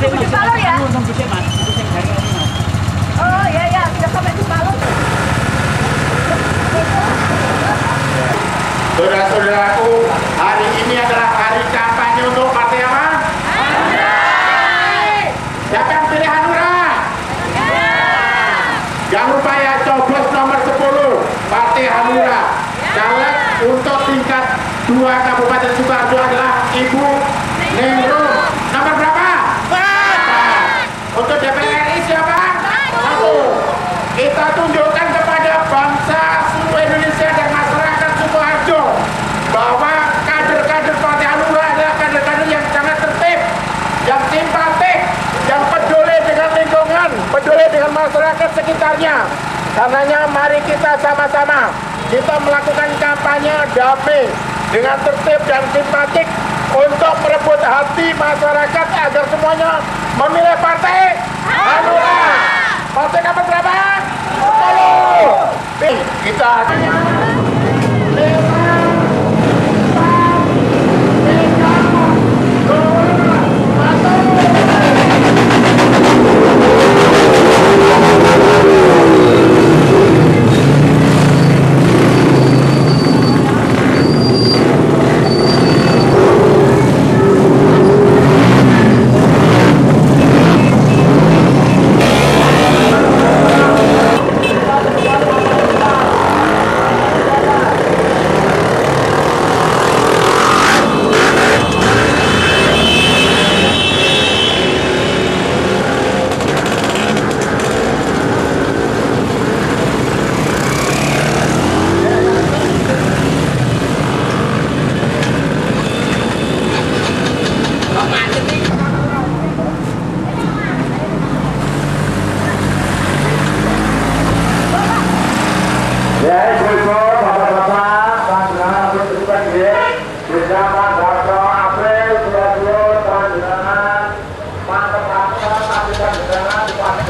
Di Palu ya? Oh iya ya, tidak sampai di Palu. Saudara-saudaraku, hari ini adalah hari kampanye untuk partai apa? Siapa yang pilih Hanura? Jangan lupa ya, coblos nomor 10, Partai Hanura. Caleg untuk tingkat 2 Kabupaten Sidoarjo adalah masyarakat sekitarnya. Karenanya mari kita sama-sama kita melakukan kampanye damai dengan tertib dan simpatik untuk merebut hati masyarakat agar semuanya memilih partai Hanura. Partai nomor berapa? 10. Nih, Kita lima,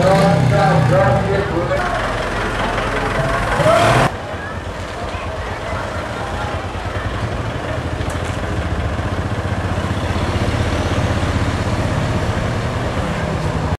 North, South, North,